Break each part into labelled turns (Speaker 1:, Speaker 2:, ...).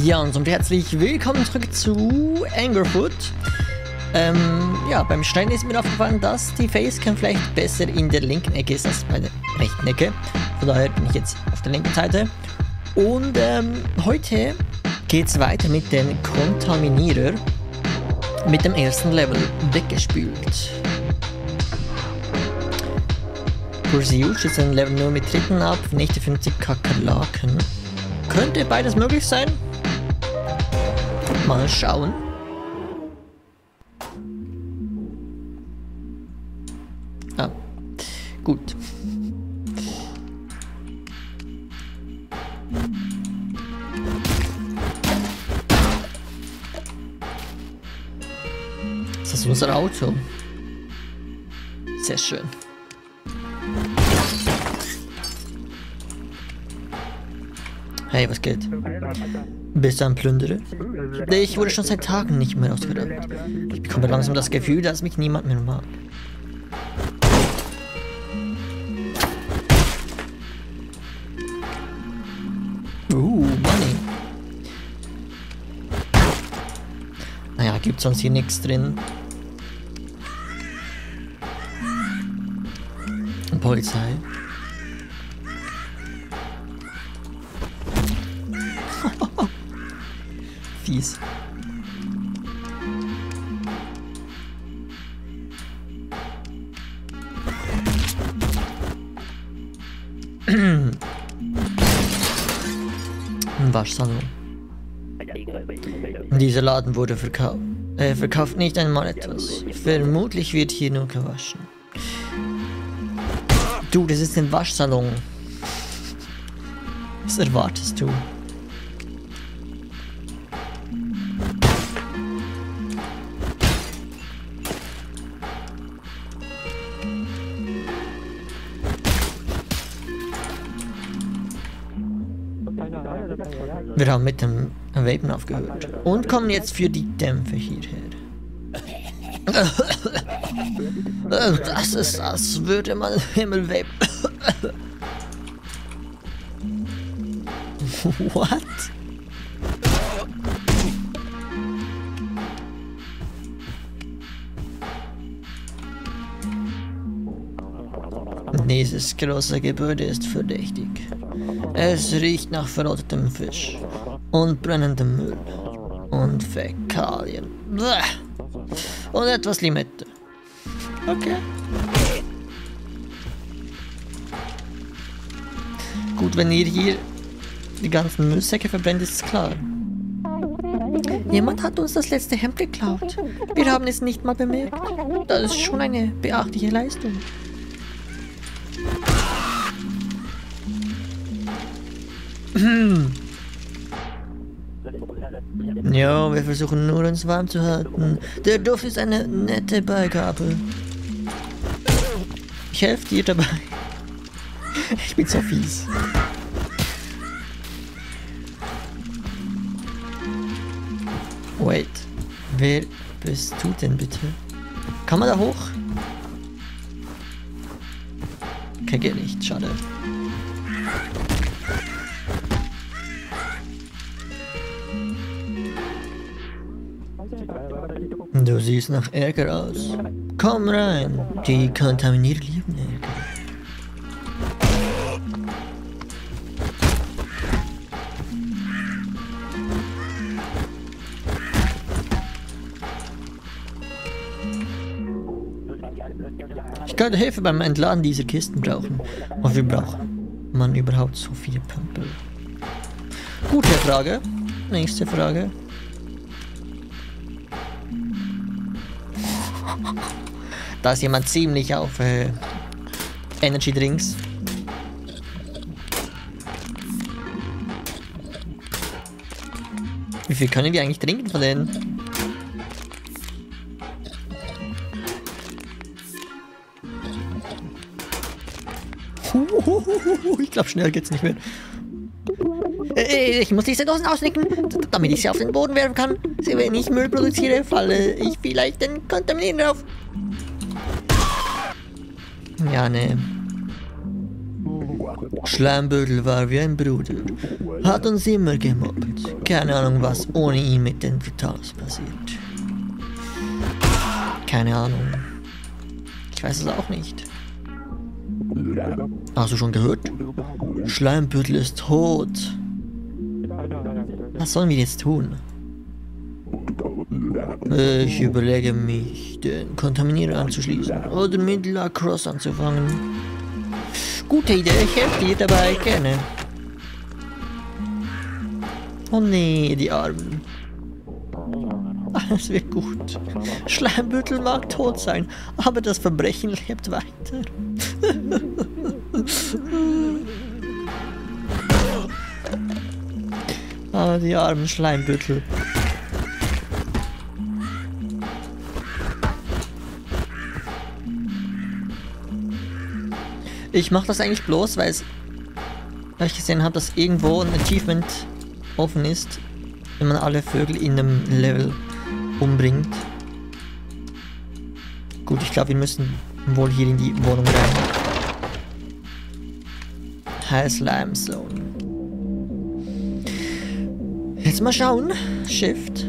Speaker 1: Ja, und herzlich willkommen zurück zu Angerfoot. Ähm, ja, beim Schneiden ist mir aufgefallen, dass die Facecam vielleicht besser in der linken Ecke ist als bei der rechten Ecke. Von daher bin ich jetzt auf der linken Seite. Und ähm, heute geht es weiter mit dem Kontaminierer mit dem ersten Level weggespült. Pursuit ist ein Level nur mit dritten ab, nächste 50 Kakerlaken. Könnte beides möglich sein? Mal schauen. Ah, gut. Das ist unser Auto. Sehr schön. Hey, was geht? Bist du ein Plünderer? Ich wurde schon seit Tagen nicht mehr ausgeraubt. Ich bekomme langsam das Gefühl, dass mich niemand mehr mag. Uh, Money. Naja, gibt sonst hier nichts drin. Polizei. Fies. Ein Waschsalon. Dieser Laden wurde verkauft. Er verkauft nicht einmal etwas. Vermutlich wird hier nur gewaschen. Du, das ist ein Waschsalon. Was erwartest du? Wir haben mit dem Vapen aufgehört und kommen jetzt für die Dämpfe hierher. Das ist, als würde man Himmel vapen. What? Dieses große Gebäude ist verdächtig. Es riecht nach verrottetem Fisch und brennendem Müll und Fäkalien. Und etwas Limette. Okay. Gut, wenn ihr hier die ganzen Müllsäcke verbrennt, ist es klar. Jemand hat uns das letzte Hemd geklaut. Wir haben es nicht mal bemerkt. Das ist schon eine beachtliche Leistung. Ja, wir versuchen nur uns warm zu halten. Der Duft ist eine nette Beigabe. Ich helfe dir dabei. Ich bin so fies. Wait. Wer bist du denn bitte? Kann man da hoch? Okay, geht nicht. Schade. Du siehst nach Ärger aus. Komm rein. Die Kontaminier lieben Ärger. Ich könnte Hilfe beim Entladen dieser Kisten brauchen. Wofür braucht man überhaupt so viele Pömpel? Gute Frage. Nächste Frage. Da ist jemand ziemlich auf äh, Energy Drinks. Wie viel können wir eigentlich trinken von denen? Ich glaube, schnell geht's nicht mehr. Äh, Ich muss diese Dosen ausnicken, damit ich sie auf den Boden werfen kann. Wenn ich Müll produziere, falle ich vielleicht den Kontaminieren auf. Ja, ne. Schleimbüttel war wie ein Bruder. Hat uns immer gemobbt. Keine Ahnung, was ohne ihn mit den Vitals passiert. Keine Ahnung. Ich weiß es auch nicht. Hast du schon gehört? Schleimbüttel ist tot. Was sollen wir jetzt tun? Ich überlege mich, den Kontaminierer anzuschließen oder mit Lacrosse anzufangen. Gute Idee, ich helfe dir dabei, gerne. Oh nee, die Armen. Alles wird gut. Schleimbüttel mag tot sein, aber das Verbrechen lebt weiter. ah, die armen Schleimbüttel. Ich mache das eigentlich bloß, weil, ich gesehen habe, dass irgendwo ein Achievement offen ist, wenn man alle Vögel in einem Level umbringt. Gut, ich glaube, wir müssen wohl hier in die Wohnung rein. High Slime Zone. Jetzt mal schauen. Shift.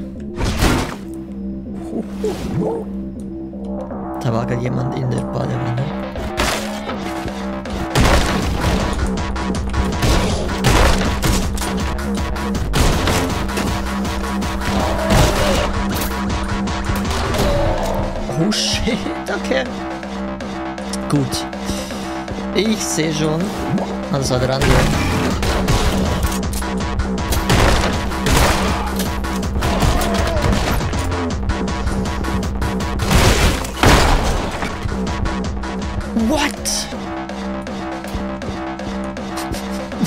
Speaker 1: Da war gerade jemand in der Badewanne. Shit, okay. Gut. Ich sehe schon. Das war der andere. What?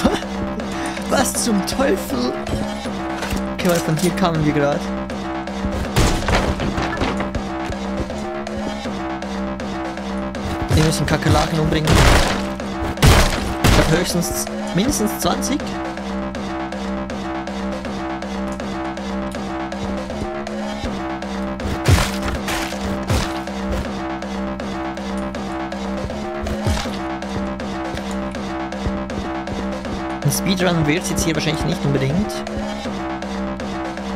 Speaker 1: Was zum Teufel? Okay, weil von hier kamen wir gerade. Müssen Kakerlaken umbringen. Ich habe höchstens mindestens 20. Ein Speedrun wird es jetzt hier wahrscheinlich nicht unbedingt.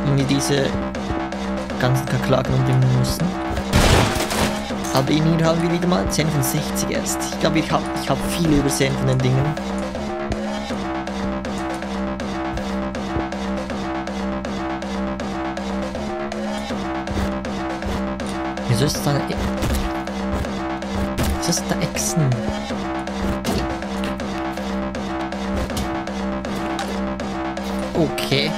Speaker 1: Wenn wir diese ganzen Kakerlaken umbringen müssen. Aber hier haben wir wieder mal 10 von 60 erst. Ich glaube, ich habe ich hab viele übersehen von den Dingen. Wieso ist da eine... Wieso ist da Echsen? Okay.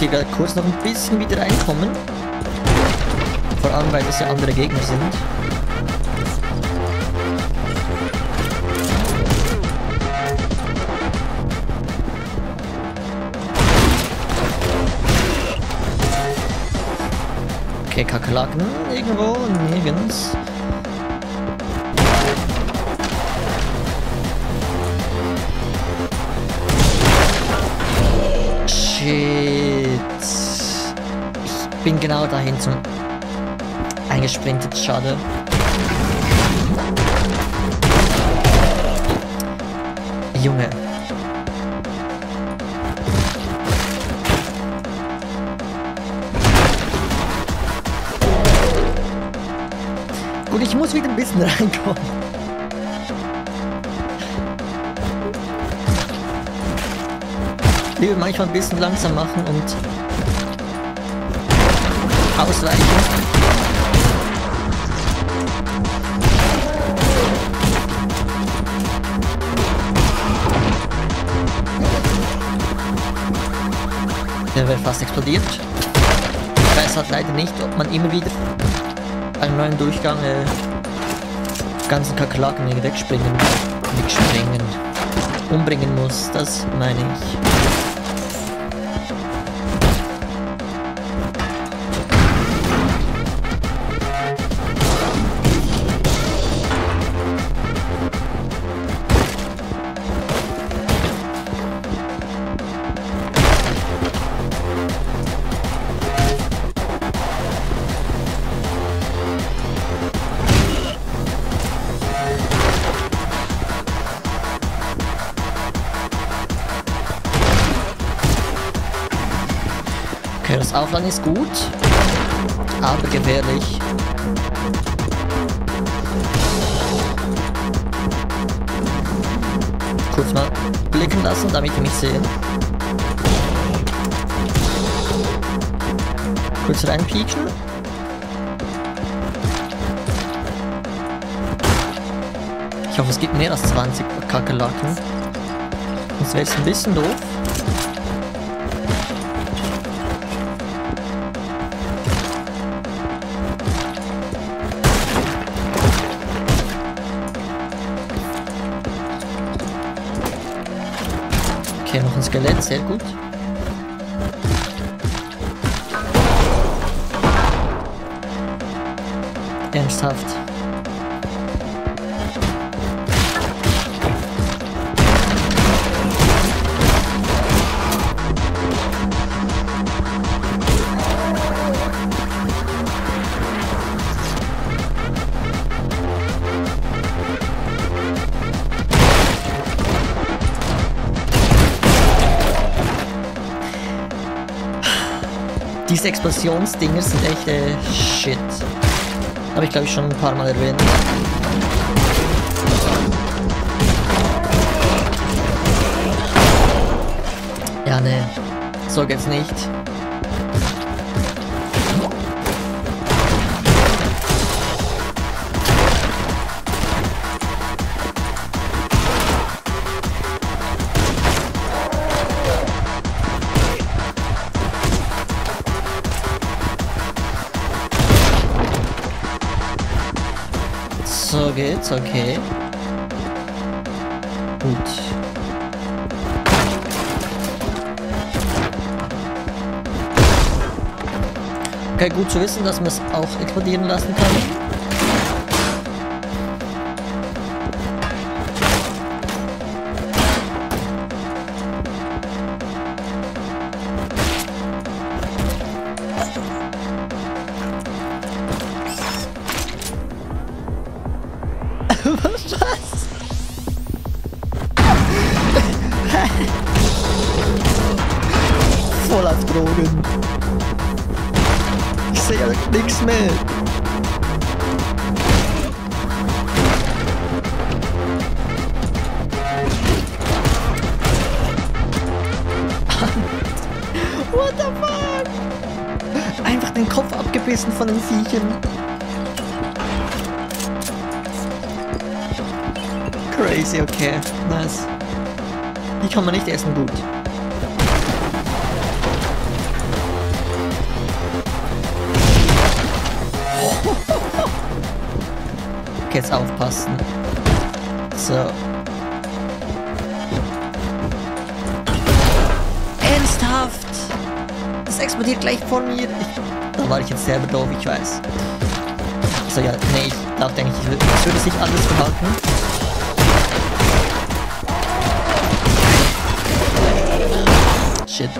Speaker 1: Hier gerade kurz noch ein bisschen wieder reinkommen. Vor allem, weil das ja andere Gegner sind. Okay, Kakerlaken irgendwo, nirgends. Bin genau dahin zum eingesprintet, schade. Junge. Gut, ich muss wieder ein bisschen reinkommen. Ich will manchmal ein bisschen langsam machen und ausweichen. Der wäre fast explodiert. Ich weiß halt leider nicht, ob man immer wieder einen neuen Durchgang äh, ganzen Kakerlaken wegspringen, wegspringen, umbringen muss. Das meine ich. Aufladen ist gut, aber gefährlich. Kurz mal blicken lassen, damit die mich sehen. Kurz reinpieken. Ich hoffe, es gibt mehr als 20 Kakerlaken. Das wäre jetzt ein bisschen doof. Skelett, sehr gut. Ernsthaft. Diese Explosionsdinger sind echt äh, shit. Habe ich glaube ich schon ein paar Mal erwähnt. Ja, ne. So geht's nicht. So geht's, okay. Gut. Okay, gut zu wissen, dass man es auch explodieren lassen kann. Mehr. What the fuck? Einfach den Kopf abgebissen von den Viechern. Crazy, okay. Nice. Die kann man nicht essen, gut. Jetzt aufpassen. So. Ernsthaft? Das explodiert gleich vor mir. Ich, da war ich jetzt selber doof, ich weiß. So, ja, nee, ich dachte eigentlich, es würde sich anders verhalten. Shit.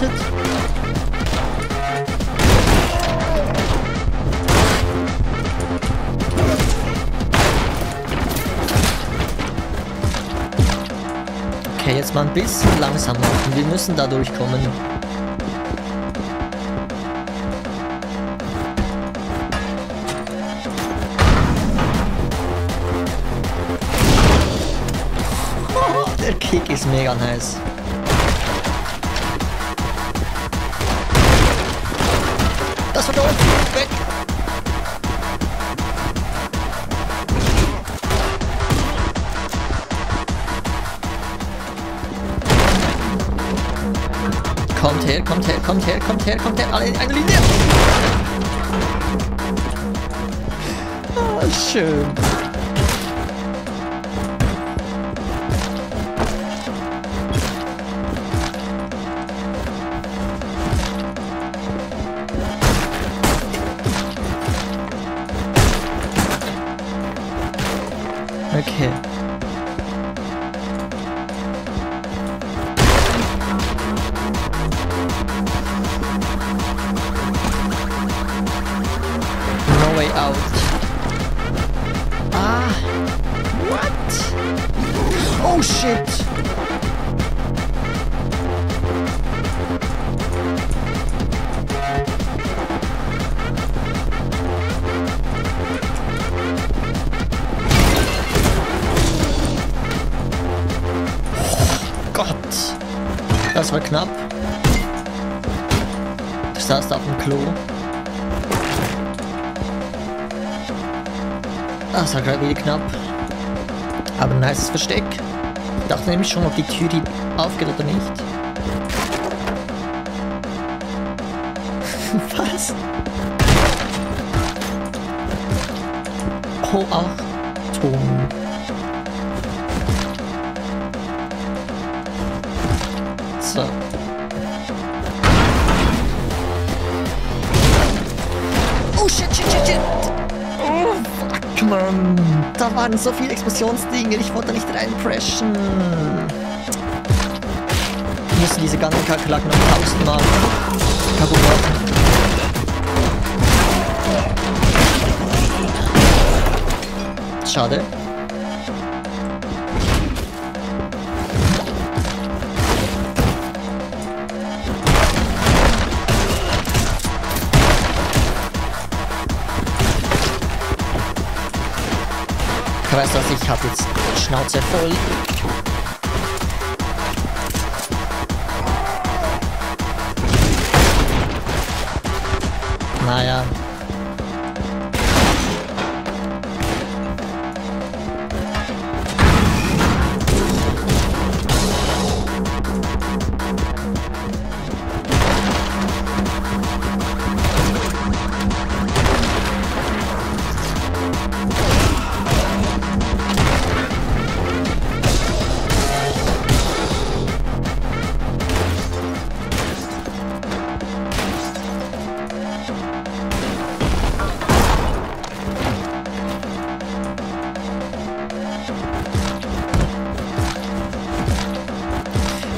Speaker 1: Getötet. Okay, jetzt mal ein bisschen langsam machen. Wir müssen da durchkommen. Der Kick ist mega nice. Das war doof. Weg. Kommt her, kommt her, kommt her, kommt her, kommt her. Alle in eine Linie. Ah, schön. Okay. Das war knapp. Du saß auf dem Klo. Das war gerade wieder knapp. Aber ein nices Versteck. Ich dachte nämlich schon, ob die Tür hier aufgeht oder nicht. Was? Oh, Achtung. Oh, fuck, man. Da waren so viele Explosionsdinge. Ich wollte nicht reinpreschen. Wir müssen diese ganzen Kakerlaken noch tausendmal kaputt machen. Schade. Ich weiß was, ich habe jetzt Schnauze voll. Naja.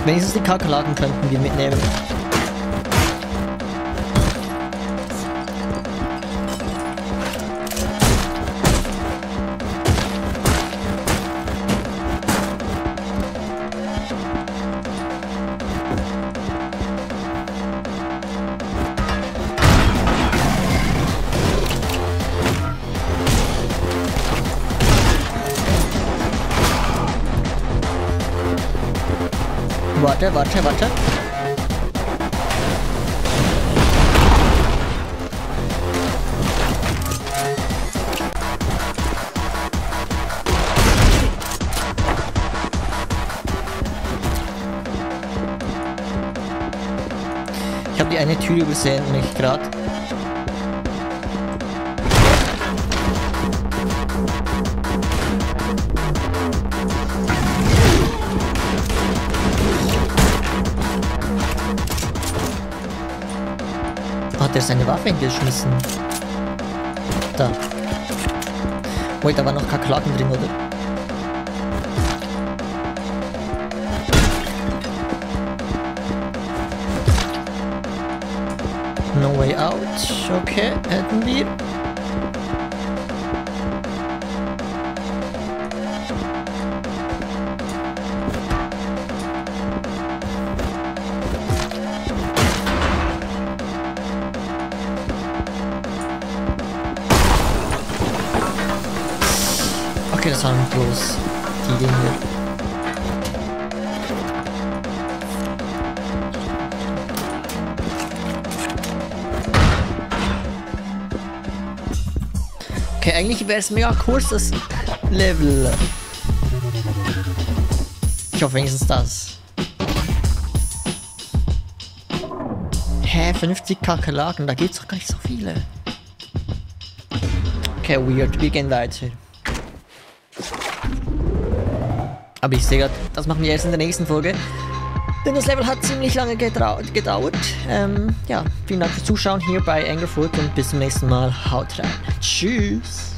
Speaker 1: Wenigstens die Kakerlaken könnten wir mitnehmen. Warte, warte. Ich habe die eine Tür übersehen, nicht gerade. Hat er seine Waffe geschmissen? Da. Wait, da war noch Kakerlaken drin, oder? No way out. Okay, hätten wir. Okay, eigentlich wäre es mega kurz, das Level. Ich hoffe wenigstens das. Hä, 50 Kakerlaken, da gibt's doch gar nicht so viele. Okay, weird, wir gehen weiter. Aber ich sehe gerade, das machen wir erst in der nächsten Folge. Denn das Level hat ziemlich lange gedauert. Ähm, ja, vielen Dank fürs Zuschauen hier bei Angerfoot und bis zum nächsten Mal. Haut rein. Tschüss.